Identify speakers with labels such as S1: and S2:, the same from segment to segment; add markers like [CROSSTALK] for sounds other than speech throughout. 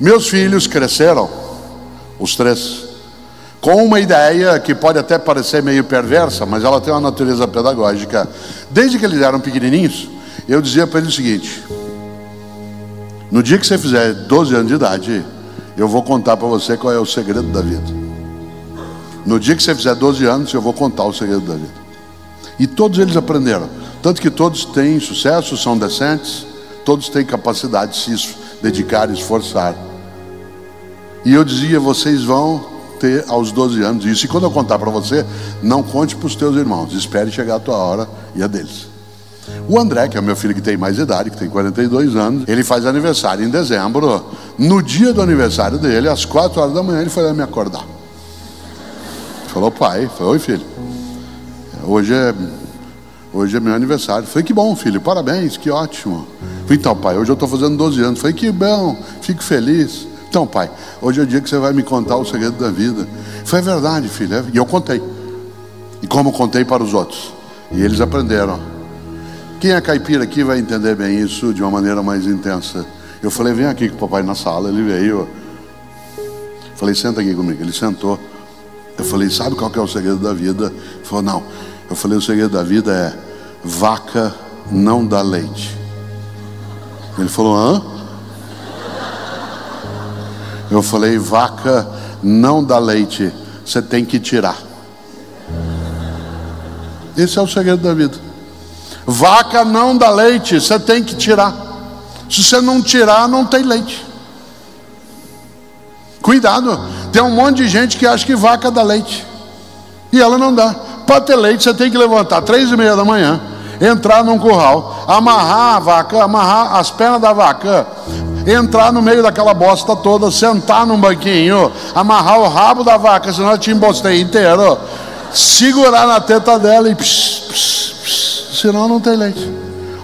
S1: Meus filhos cresceram, os três, com uma ideia que pode até parecer meio perversa, mas ela tem uma natureza pedagógica. Desde que eles eram pequenininhos, eu dizia para eles o seguinte: no dia que você fizer 12 anos de idade, eu vou contar para você qual é o segredo da vida. No dia que você fizer 12 anos, eu vou contar o segredo da vida. E todos eles aprenderam. Tanto que todos têm sucesso, são decentes, todos têm capacidade de se dedicar, esforçar. E eu dizia: vocês vão ter aos 12 anos isso. E quando eu contar para você, não conte para os teus irmãos, espere chegar a tua hora e a deles. O André, que é o meu filho que tem mais idade, que tem 42 anos, ele faz aniversário em dezembro. No dia do aniversário dele, às 4 horas da manhã, ele foi lá me acordar. Falou, pai, falou, oi filho. Hoje é, hoje é meu aniversário. Falei, que bom, filho, parabéns, que ótimo. Falei, então, pai, hoje eu estou fazendo 12 anos. Falei, que bom, fico feliz. Então, pai, hoje é o dia que você vai me contar o segredo da vida. Foi verdade, filho. É, e eu contei. E como contei para os outros. E eles aprenderam. Quem é caipira aqui vai entender bem isso de uma maneira mais intensa. Eu falei, vem aqui com o papai na sala. Ele veio. Falei, senta aqui comigo. Ele sentou. Eu falei, sabe qual que é o segredo da vida? Ele falou, não. Eu falei, o segredo da vida é vaca não dá leite. Ele falou, hã? Eu falei, vaca não dá leite, você tem que tirar. Esse é o segredo da vida. Vaca não dá leite, você tem que tirar. Se você não tirar, não tem leite. Cuidado, tem um monte de gente que acha que vaca dá leite. E ela não dá. Para ter leite, você tem que levantar três e meia da manhã, entrar num curral, amarrar a vaca, amarrar as pernas da vaca, entrar no meio daquela bosta toda, sentar num banquinho, amarrar o rabo da vaca, senão eu te embostei inteiro, segurar na teta dela e pss, pss, pss, senão não tem leite.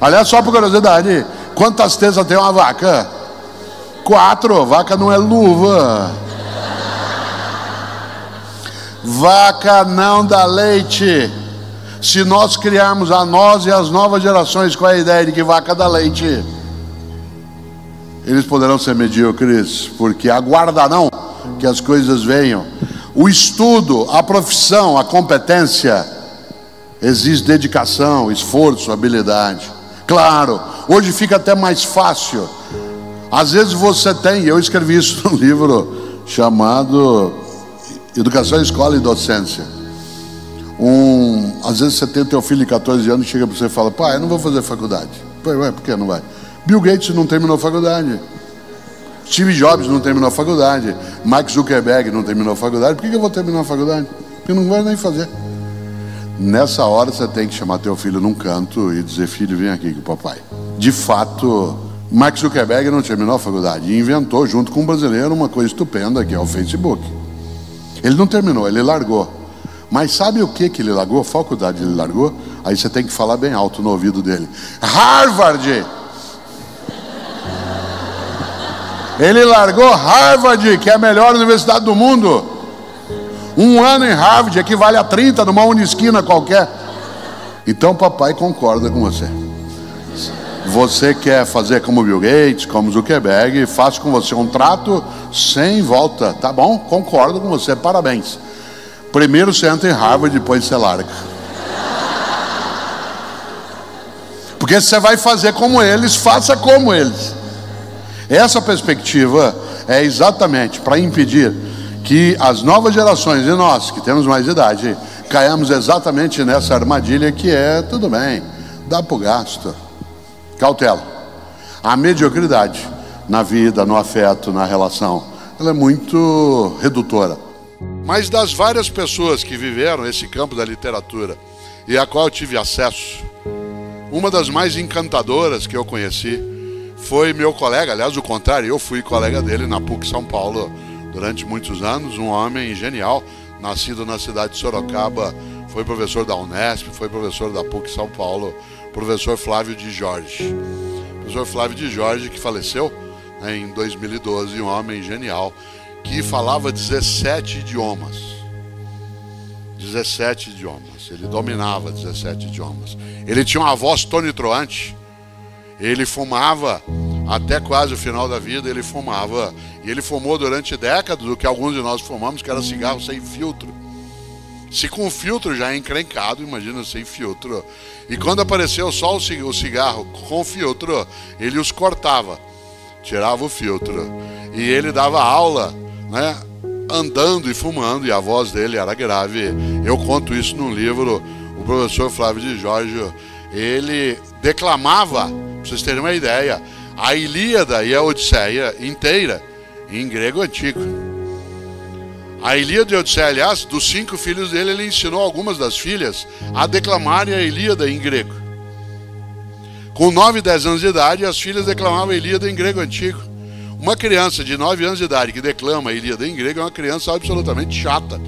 S1: Aliás, só por curiosidade, quantas tetas tem uma vaca? Quatro, vaca não é luva. Vaca não dá leite. Se nós criarmos a nós e as novas gerações com a ideia de que vaca dá leite, eles poderão ser medíocres, porque aguardarão que as coisas venham. O estudo, a profissão, a competência, exige dedicação, esforço, habilidade. Claro, hoje fica até mais fácil às vezes você tem, eu escrevi isso [LAUGHS] num livro chamado Educação, Escola e Docência. Um, às vezes você tem teu filho de 14 anos e chega para você e fala, pai, eu não vou fazer faculdade. Pai, ué, por que não vai? Bill Gates não terminou faculdade. Steve Jobs não terminou faculdade. Mark Zuckerberg não terminou faculdade. Por que eu vou terminar a faculdade? Porque não vou nem fazer. Nessa hora você tem que chamar teu filho num canto e dizer, filho, vem aqui com o papai. De fato, Mark Zuckerberg não terminou a faculdade inventou, junto com um brasileiro, uma coisa estupenda que é o Facebook. Ele não terminou, ele largou. Mas sabe o que, que ele largou? A faculdade ele largou? Aí você tem que falar bem alto no ouvido dele: Harvard! Ele largou Harvard, que é a melhor universidade do mundo. Um ano em Harvard equivale a 30 numa unisquina qualquer. Então papai concorda com você. Você quer fazer como Bill Gates, como Zuckerberg, faço com você um trato sem volta, tá bom? Concordo com você, parabéns. Primeiro você entra em Harvard, depois você larga. Porque se você vai fazer como eles, faça como eles. Essa perspectiva é exatamente para impedir que as novas gerações e nós, que temos mais idade, caiamos exatamente nessa armadilha que é tudo bem, dá para o gasto. Cautela. A mediocridade na vida, no afeto, na relação, ela é muito redutora. Mas das várias pessoas que viveram esse campo da literatura e a qual eu tive acesso, uma das mais encantadoras que eu conheci foi meu colega, aliás, o contrário, eu fui colega dele na PUC São Paulo durante muitos anos, um homem genial, nascido na cidade de Sorocaba, foi professor da Unesp, foi professor da PUC São Paulo, professor Flávio de Jorge. professor Flávio de Jorge, que faleceu né, em 2012, um homem genial, que falava 17 idiomas. 17 idiomas. Ele dominava 17 idiomas. Ele tinha uma voz tonitruante. Ele fumava até quase o final da vida ele fumava. E ele fumou durante décadas o que alguns de nós fumamos, que era cigarro sem filtro. Se com filtro já é encrencado, imagina sem filtro. E quando apareceu só o cigarro com filtro, ele os cortava, tirava o filtro. E ele dava aula, né? Andando e fumando, e a voz dele era grave. Eu conto isso num livro, o professor Flávio de Jorge, ele declamava, para vocês terem uma ideia, a Ilíada e a Odisseia inteira em grego antigo. A Ilíada e a Odisseia, aliás, dos cinco filhos dele, ele ensinou algumas das filhas a declamarem a Ilíada em grego. Com 9 e 10 anos de idade, as filhas declamavam a Ilíada em grego antigo. Uma criança de 9 anos de idade que declama a Ilíada em grego é uma criança absolutamente chata.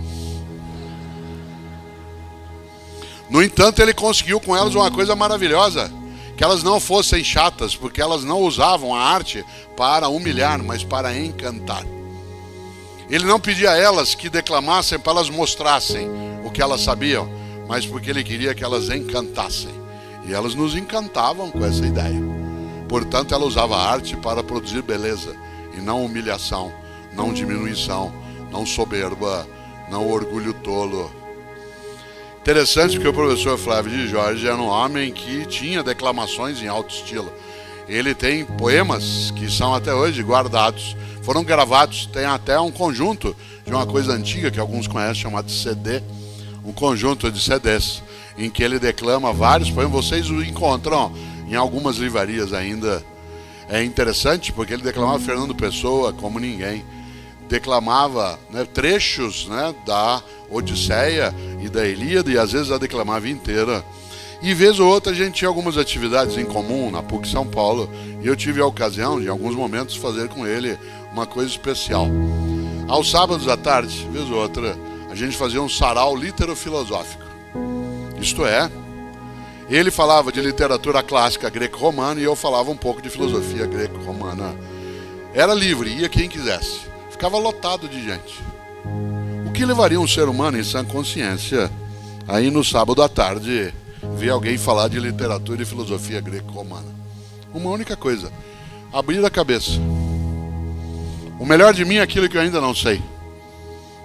S1: No entanto, ele conseguiu com elas uma coisa maravilhosa que elas não fossem chatas, porque elas não usavam a arte para humilhar, mas para encantar. Ele não pedia a elas que declamassem para elas mostrassem o que elas sabiam, mas porque ele queria que elas encantassem. E elas nos encantavam com essa ideia. Portanto, ela usava a arte para produzir beleza e não humilhação, não diminuição, não soberba, não orgulho tolo, Interessante porque o professor Flávio de Jorge era um homem que tinha declamações em alto estilo. Ele tem poemas que são até hoje guardados, foram gravados, tem até um conjunto de uma coisa antiga que alguns conhecem chamado CD, um conjunto de CDs, em que ele declama vários poemas. Vocês o encontram em algumas livrarias ainda. É interessante porque ele declamava Fernando Pessoa como ninguém declamava né, trechos né, da Odisseia e da Ilíada e às vezes a declamava inteira. E vez ou outra a gente tinha algumas atividades em comum na PUC São Paulo e eu tive a ocasião de, em alguns momentos, fazer com ele uma coisa especial. Aos sábados à tarde, vez ou outra, a gente fazia um sarau litero-filosófico. Isto é, ele falava de literatura clássica greco-romana e eu falava um pouco de filosofia greco-romana. Era livre, ia quem quisesse ficava lotado de gente. O que levaria um ser humano em sã consciência aí no sábado à tarde ver alguém falar de literatura e filosofia greco-romana? Uma única coisa: abrir a cabeça. O melhor de mim é aquilo que eu ainda não sei,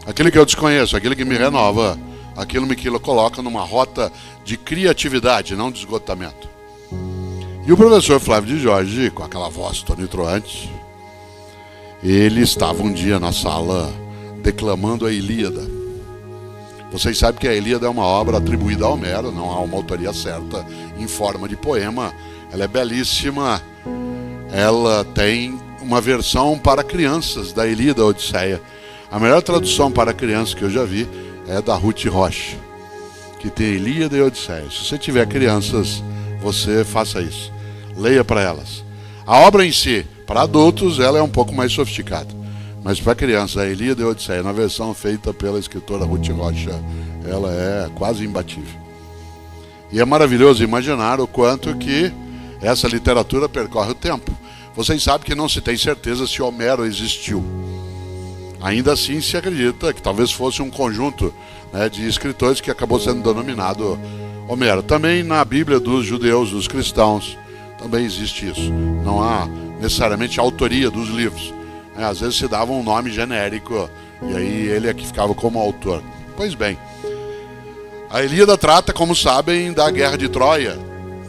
S1: aquilo que eu desconheço, aquilo que me renova, aquilo me coloca numa rota de criatividade, não de esgotamento. E o professor Flávio de Jorge, com aquela voz tonitruante, ele estava um dia na sala declamando a Ilíada. Vocês sabem que a Ilíada é uma obra atribuída a Homero, não há uma autoria certa em forma de poema. Ela é belíssima. Ela tem uma versão para crianças da Ilíada Odisseia. A melhor tradução para crianças que eu já vi é da Ruth Rocha, que tem Ilíada e Odisseia. Se você tiver crianças, você faça isso. Leia para elas. A obra em si para adultos, ela é um pouco mais sofisticada. Mas para crianças, a Elida e Odisseia, na versão feita pela escritora Ruth Rocha, ela é quase imbatível. E é maravilhoso imaginar o quanto que essa literatura percorre o tempo. Vocês sabem que não se tem certeza se Homero existiu. Ainda assim se acredita que talvez fosse um conjunto né, de escritores que acabou sendo denominado Homero. Também na Bíblia dos judeus, dos cristãos, também existe isso. Não há necessariamente autoria dos livros. É, às vezes se dava um nome genérico e aí ele é que ficava como autor. Pois bem, a Ilíada trata, como sabem, da Guerra de Troia,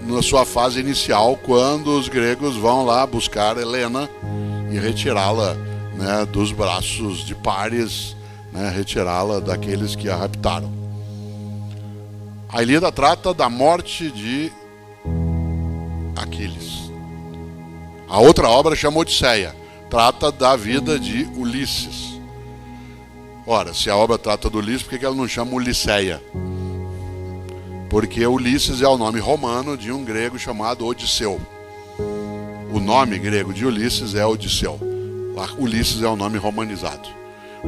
S1: na sua fase inicial, quando os gregos vão lá buscar Helena e retirá-la né, dos braços de pares, né, retirá-la daqueles que a raptaram. A Ilíada trata da morte de Aquiles. A outra obra chama Odisseia, trata da vida de Ulisses. Ora, se a obra trata do Ulisses, por que ela não chama Ulisseia? Porque Ulisses é o nome romano de um grego chamado Odisseu. O nome grego de Ulisses é Odisseu. Ulisses é o nome romanizado.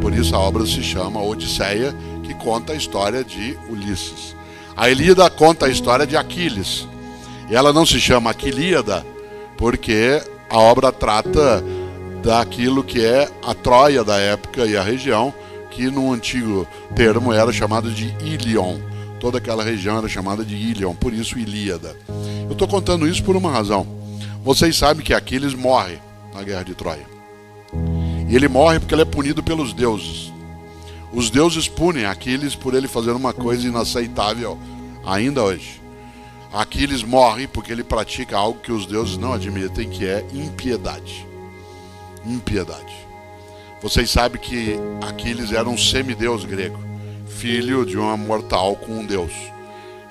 S1: Por isso a obra se chama Odisseia, que conta a história de Ulisses. A Elíada conta a história de Aquiles. E ela não se chama Aquilíada porque a obra trata daquilo que é a Troia da época e a região, que no antigo termo era chamado de Ilion. Toda aquela região era chamada de Ilion, por isso Ilíada. Eu estou contando isso por uma razão. Vocês sabem que Aquiles morre na guerra de Troia. Ele morre porque ele é punido pelos deuses. Os deuses punem Aquiles por ele fazer uma coisa inaceitável ainda hoje. Aquiles morre porque ele pratica algo que os deuses não admitem, que é impiedade. Impiedade. Vocês sabem que Aquiles era um semideus grego, filho de uma mortal com um deus.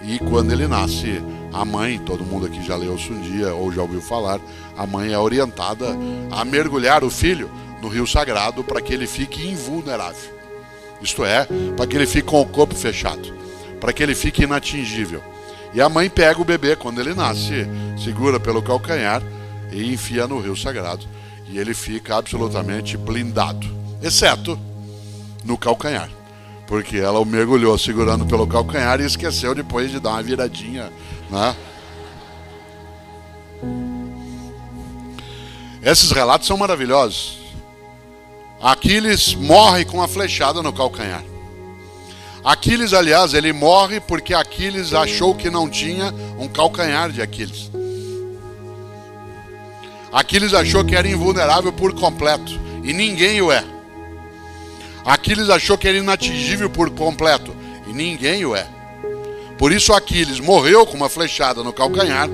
S1: E quando ele nasce, a mãe, todo mundo aqui já leu isso um dia ou já ouviu falar, a mãe é orientada a mergulhar o filho no rio sagrado para que ele fique invulnerável. Isto é, para que ele fique com o corpo fechado, para que ele fique inatingível. E a mãe pega o bebê quando ele nasce, segura pelo calcanhar e enfia no rio sagrado. E ele fica absolutamente blindado, exceto no calcanhar. Porque ela o mergulhou segurando pelo calcanhar e esqueceu depois de dar uma viradinha, né? Esses relatos são maravilhosos. Aquiles morre com a flechada no calcanhar. Aquiles, aliás, ele morre porque Aquiles achou que não tinha um calcanhar de Aquiles. Aquiles achou que era invulnerável por completo e ninguém o é. Aquiles achou que era inatingível por completo e ninguém o é. Por isso Aquiles morreu com uma flechada no calcanhar,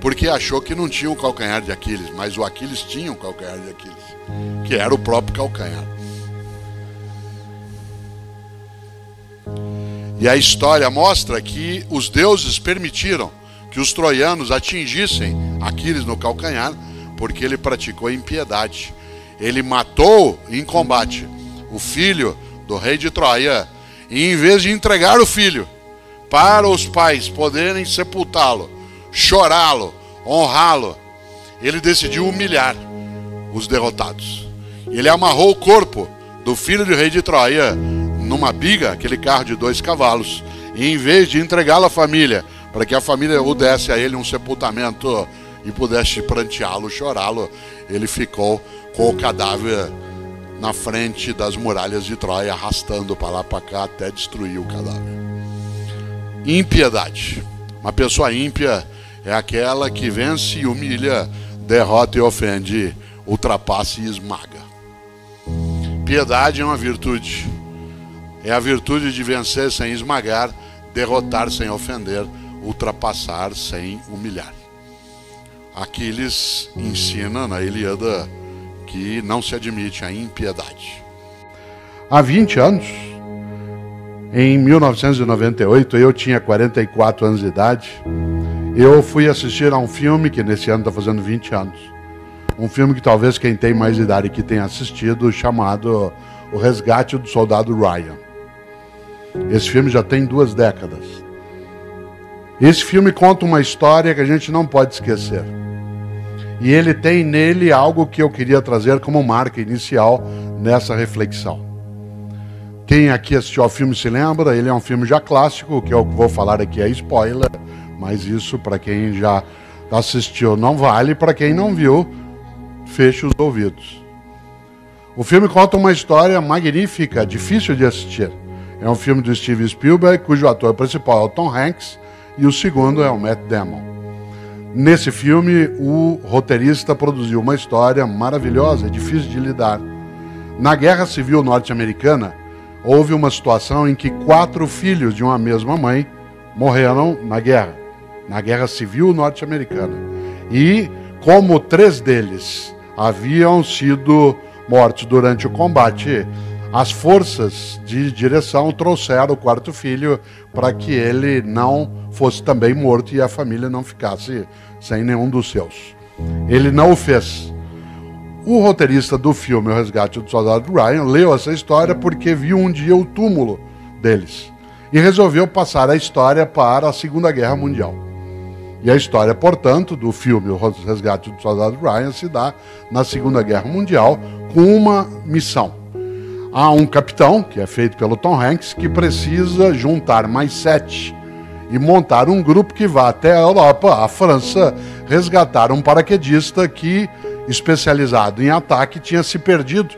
S1: porque achou que não tinha um calcanhar de Aquiles, mas o Aquiles tinha um calcanhar de Aquiles, que era o próprio calcanhar. E a história mostra que os deuses permitiram que os troianos atingissem Aquiles no calcanhar, porque ele praticou impiedade. Ele matou em combate o filho do rei de Troia, e em vez de entregar o filho para os pais poderem sepultá-lo, chorá-lo, honrá-lo, ele decidiu humilhar os derrotados. Ele amarrou o corpo do filho do rei de Troia numa biga, aquele carro de dois cavalos, e em vez de entregá-lo à família, para que a família o desse a ele um sepultamento e pudesse pranteá-lo, chorá-lo, ele ficou com o cadáver na frente das muralhas de Troia, arrastando para lá para cá até destruir o cadáver. Impiedade. Uma pessoa ímpia é aquela que vence e humilha, derrota e ofende, ultrapassa e esmaga. Piedade é uma virtude é a virtude de vencer sem esmagar, derrotar sem ofender, ultrapassar sem humilhar. Aquiles ensina na Ilíada que não se admite a impiedade. Há 20 anos, em 1998, eu tinha 44 anos de idade, eu fui assistir a um filme que nesse ano está fazendo 20 anos. Um filme que talvez quem tem mais idade que tenha assistido, chamado O Resgate do Soldado Ryan. Esse filme já tem duas décadas. Esse filme conta uma história que a gente não pode esquecer. E ele tem nele algo que eu queria trazer como marca inicial nessa reflexão. Quem aqui assistiu ao filme se lembra, ele é um filme já clássico, que eu vou falar aqui é spoiler, mas isso para quem já assistiu não vale, para quem não viu, feche os ouvidos. O filme conta uma história magnífica, difícil de assistir. É um filme do Steven Spielberg, cujo ator principal é o Tom Hanks e o segundo é o Matt Damon. Nesse filme, o roteirista produziu uma história maravilhosa, difícil de lidar. Na Guerra Civil Norte-Americana, houve uma situação em que quatro filhos de uma mesma mãe morreram na guerra, na Guerra Civil Norte-Americana. E, como três deles haviam sido mortos durante o combate, as forças de direção trouxeram o quarto filho para que ele não fosse também morto e a família não ficasse sem nenhum dos seus. Ele não o fez. O roteirista do filme O Resgate do Soldado Ryan leu essa história porque viu um dia o túmulo deles e resolveu passar a história para a Segunda Guerra Mundial. E a história, portanto, do filme O Resgate do Soldado Ryan se dá na Segunda Guerra Mundial com uma missão há um capitão, que é feito pelo Tom Hanks, que precisa juntar mais sete e montar um grupo que vá até a Europa, a França, resgatar um paraquedista que, especializado em ataque, tinha se perdido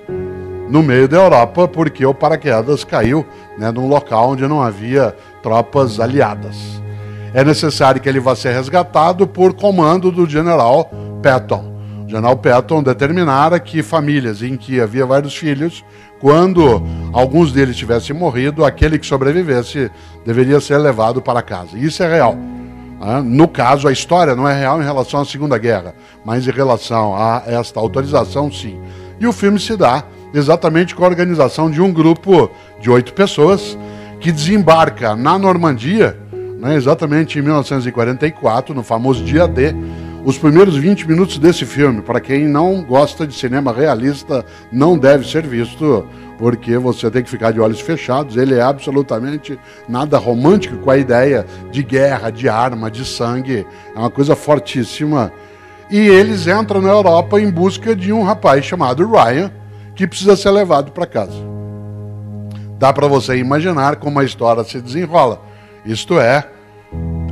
S1: no meio da Europa porque o paraquedas caiu né, num local onde não havia tropas aliadas. É necessário que ele vá ser resgatado por comando do general Patton. O general Patton determinara que famílias em que havia vários filhos, quando alguns deles tivessem morrido, aquele que sobrevivesse deveria ser levado para casa. Isso é real. Né? No caso, a história não é real em relação à Segunda Guerra, mas em relação a esta autorização, sim. E o filme se dá exatamente com a organização de um grupo de oito pessoas que desembarca na Normandia, né, exatamente em 1944, no famoso dia D. Os primeiros 20 minutos desse filme, para quem não gosta de cinema realista, não deve ser visto, porque você tem que ficar de olhos fechados. Ele é absolutamente nada romântico com a ideia de guerra, de arma, de sangue. É uma coisa fortíssima. E eles entram na Europa em busca de um rapaz chamado Ryan, que precisa ser levado para casa. Dá para você imaginar como a história se desenrola. Isto é,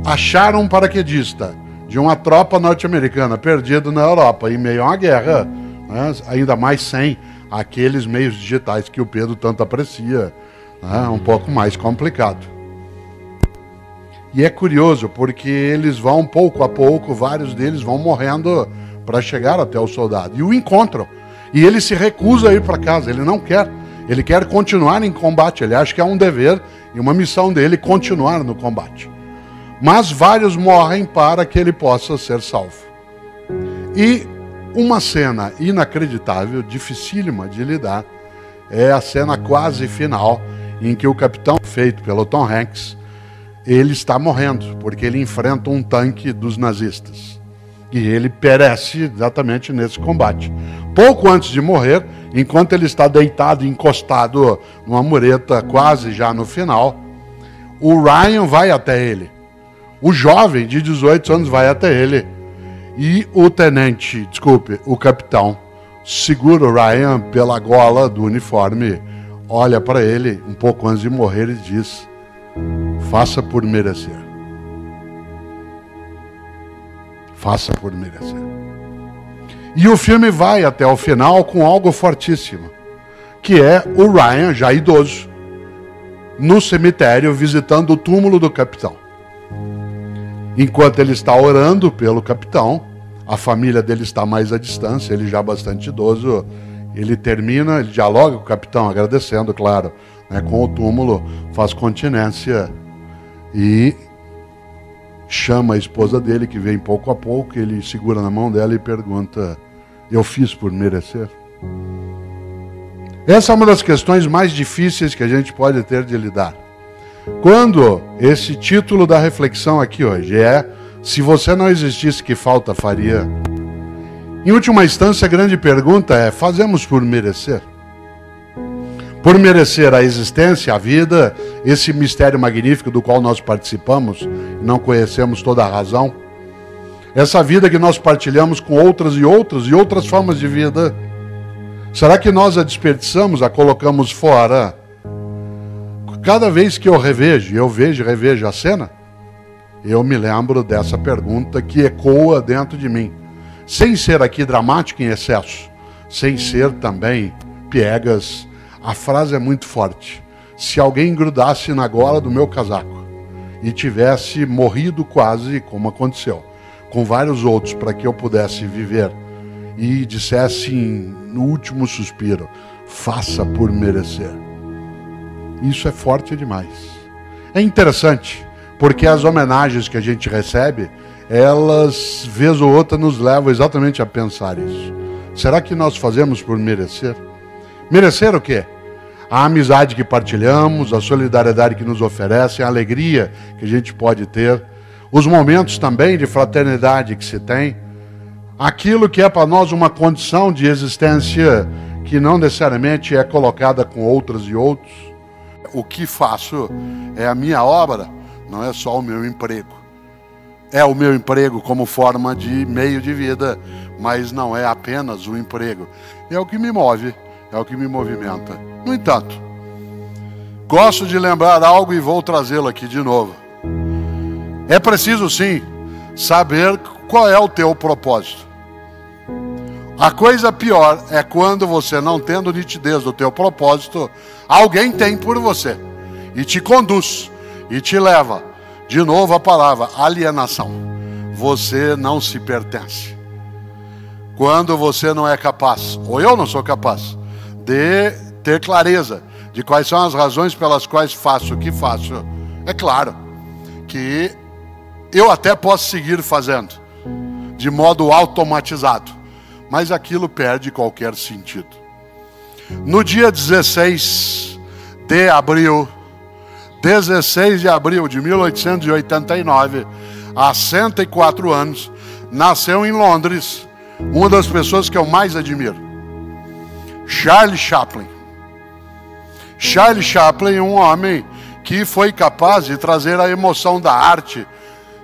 S1: achar um paraquedista de uma tropa norte-americana perdido na Europa em meio a uma guerra, né, ainda mais sem aqueles meios digitais que o Pedro tanto aprecia, né, um pouco mais complicado. E é curioso porque eles vão pouco a pouco, vários deles vão morrendo para chegar até o soldado e o encontram. E ele se recusa a ir para casa, ele não quer. Ele quer continuar em combate, ele acha que é um dever e uma missão dele continuar no combate. Mas vários morrem para que ele possa ser salvo. E uma cena inacreditável, dificílima de lidar, é a cena quase final em que o capitão feito pelo Tom Hanks, ele está morrendo, porque ele enfrenta um tanque dos nazistas. E ele perece exatamente nesse combate. Pouco antes de morrer, enquanto ele está deitado, encostado numa mureta, quase já no final, o Ryan vai até ele. O jovem de 18 anos vai até ele. E o tenente, desculpe, o capitão, segura o Ryan pela gola do uniforme, olha para ele um pouco antes de morrer e diz: Faça por merecer. faça por merecer. E o filme vai até o final com algo fortíssimo, que é o Ryan, já idoso, no cemitério visitando o túmulo do capitão. Enquanto ele está orando pelo capitão, a família dele está mais à distância, ele já bastante idoso, ele termina, ele dialoga com o capitão, agradecendo, claro, né, com o túmulo, faz continência e chama a esposa dele, que vem pouco a pouco, ele segura na mão dela e pergunta: Eu fiz por merecer? Essa é uma das questões mais difíceis que a gente pode ter de lidar. Quando esse título da reflexão aqui hoje é: Se você não existisse, que falta faria? Em última instância, a grande pergunta é: fazemos por merecer? por merecer a existência, a vida, esse mistério magnífico do qual nós participamos, não conhecemos toda a razão. Essa vida que nós partilhamos com outras e outras e outras formas de vida. Será que nós a desperdiçamos, a colocamos fora? Cada vez que eu revejo, eu vejo e revejo a cena, eu me lembro dessa pergunta que ecoa dentro de mim. Sem ser aqui dramático em excesso, sem ser também piegas a frase é muito forte. Se alguém grudasse na gola do meu casaco e tivesse morrido quase, como aconteceu, com vários outros para que eu pudesse viver, e dissesse no último suspiro: faça por merecer. Isso é forte demais. É interessante, porque as homenagens que a gente recebe, elas, vez ou outra, nos levam exatamente a pensar isso. Será que nós fazemos por merecer? Merecer o quê? A amizade que partilhamos, a solidariedade que nos oferece, a alegria que a gente pode ter, os momentos também de fraternidade que se tem, aquilo que é para nós uma condição de existência que não necessariamente é colocada com outras e outros. O que faço é a minha obra, não é só o meu emprego. É o meu emprego como forma de meio de vida, mas não é apenas o emprego. É o que me move é o que me movimenta. No entanto, gosto de lembrar algo e vou trazê-lo aqui de novo. É preciso sim saber qual é o teu propósito. A coisa pior é quando você não tendo nitidez do teu propósito, alguém tem por você e te conduz e te leva De novo a palavra alienação. Você não se pertence. Quando você não é capaz, ou eu não sou capaz, de ter clareza de quais são as razões pelas quais faço o que faço, é claro que eu até posso seguir fazendo de modo automatizado, mas aquilo perde qualquer sentido. No dia 16 de abril, 16 de abril de 1889, há 104 anos, nasceu em Londres uma das pessoas que eu mais admiro, Charlie Chaplin. Charlie Chaplin, um homem que foi capaz de trazer a emoção da arte,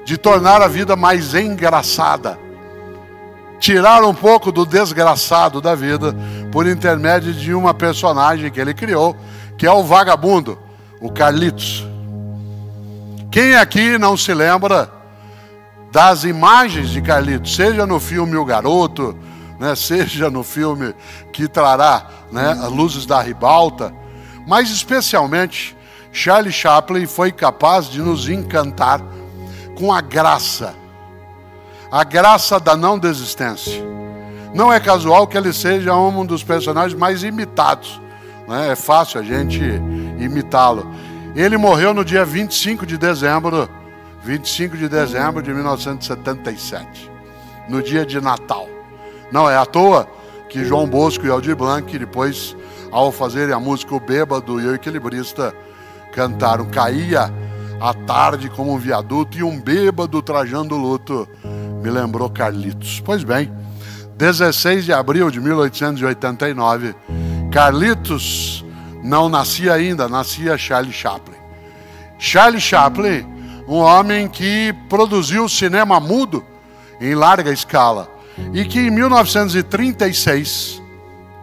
S1: de tornar a vida mais engraçada, tirar um pouco do desgraçado da vida por intermédio de uma personagem que ele criou, que é o vagabundo, o Carlitos. Quem aqui não se lembra das imagens de Carlitos, seja no filme O Garoto, né, [LAUGHS] seja no filme que trará né, as luzes da ribalta, mas especialmente Charlie Chaplin foi capaz de nos encantar com a graça a graça da não desistência. Não é casual que ele seja um dos personagens mais imitados. Né? É fácil a gente imitá-lo. Ele morreu no dia 25 de dezembro, 25 de dezembro de 1977, no dia de Natal. Não é à toa que João Bosco e Aldir Blanc, depois, ao fazerem a música O Bêbado e o Equilibrista, cantaram Caía à tarde como um viaduto e um bêbado trajando luto me lembrou Carlitos. Pois bem, 16 de abril de 1889, Carlitos não nascia ainda, nascia Charlie Chaplin. Charlie Chaplin, um homem que produziu cinema mudo em larga escala e que em 1936,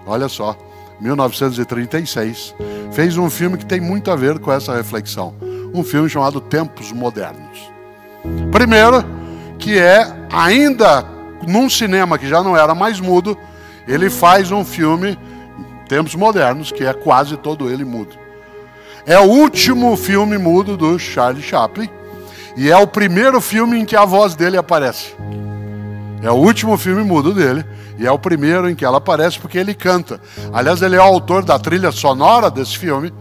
S1: olha só, 1936, fez um filme que tem muito a ver com essa reflexão. Um filme chamado Tempos Modernos. Primeiro, que é ainda num cinema que já não era mais mudo, ele faz um filme tempos modernos que é quase todo ele mudo. É o último filme mudo do Charlie Chaplin e é o primeiro filme em que a voz dele aparece. É o último filme mudo dele e é o primeiro em que ela aparece porque ele canta. Aliás, ele é o autor da trilha sonora desse filme.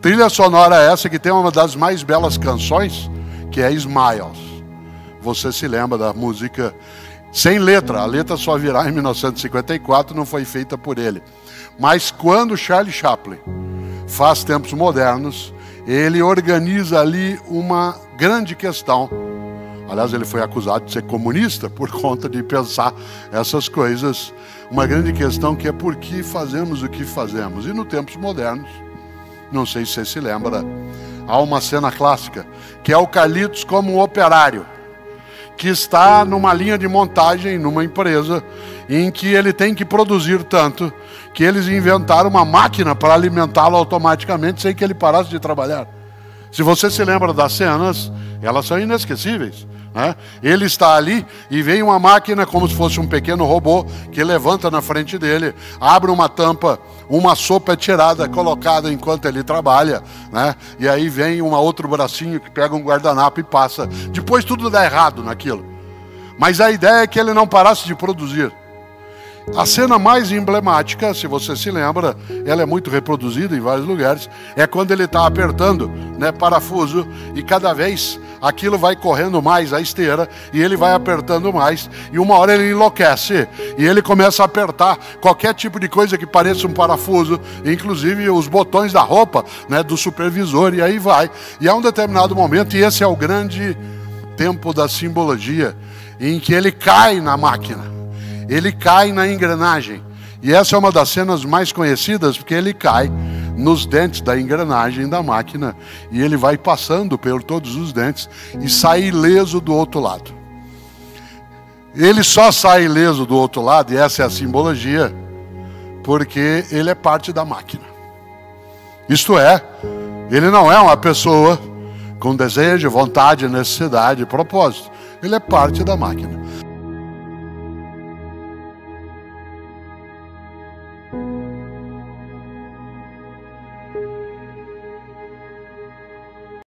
S1: Trilha sonora essa que tem uma das mais belas canções, que é Smiles você se lembra da música sem letra. A letra só virá em 1954, não foi feita por ele. Mas quando Charlie Chaplin faz tempos modernos, ele organiza ali uma grande questão. Aliás, ele foi acusado de ser comunista [LAUGHS] por conta de pensar essas coisas. Uma grande questão que é por que fazemos o que fazemos. E no tempos modernos, não sei se você se lembra, há uma cena clássica, que é o Carlitos como um operário que está numa linha de montagem numa empresa em que ele tem que produzir tanto que eles inventaram uma máquina para alimentá-lo automaticamente sem que ele parasse de trabalhar. Se você se lembra das cenas, elas são inesquecíveis. Né? Ele está ali e vem uma máquina como se fosse um pequeno robô que levanta na frente dele, abre uma tampa, uma sopa é tirada, colocada enquanto ele trabalha, né? e aí vem um outro bracinho que pega um guardanapo e passa. Depois tudo dá errado naquilo. Mas a ideia é que ele não parasse de produzir. A cena mais emblemática, se você se lembra, ela é muito reproduzida em vários lugares, é quando ele está apertando né, parafuso e cada vez aquilo vai correndo mais a esteira e ele vai apertando mais e uma hora ele enlouquece e ele começa a apertar qualquer tipo de coisa que pareça um parafuso, inclusive os botões da roupa né, do supervisor e aí vai. E há um determinado momento, e esse é o grande tempo da simbologia, em que ele cai na máquina ele cai na engrenagem. E essa é uma das cenas mais conhecidas, porque ele cai nos dentes da engrenagem da máquina e ele vai passando por todos os dentes e sai ileso do outro lado. Ele só sai ileso do outro lado, e essa é a simbologia, porque ele é parte da máquina. Isto é, ele não é uma pessoa com desejo, vontade, necessidade, propósito. Ele é parte da máquina.